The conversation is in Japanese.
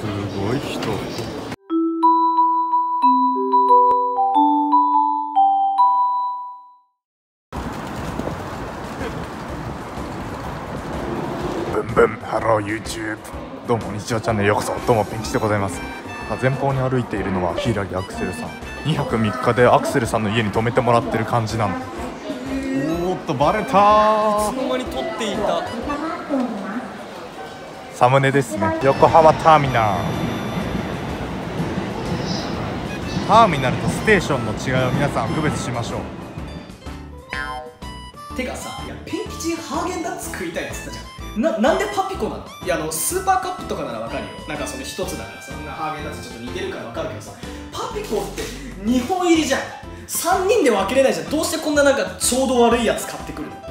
すごい人。ブンブンハロー YouTube どうも日曜チャンネルようこそ。どうもペンキチでございます。前方に歩いているのは柊アクセルさん。2泊3日でアクセルさんの家に泊めてもらってる感じなんだおーっとバレたー。いつの間に撮っていた。サムネですね。横浜ターミナル。ターミナルとステーションの違いを皆さん区別しましょう。てかさいやペンキチハーゲンダッツ食いたいっつったじゃん。ななんでパピコなの？いやあのスーパーカップとかならわかるよ。なんかその一つだからそんなハーゲンダッツちょっと似てるからわかるけどさ。パピコって2本入りじゃん。3人で分けれないじゃん。どうしてこんななんかちょうど悪いやつ買ってくるの？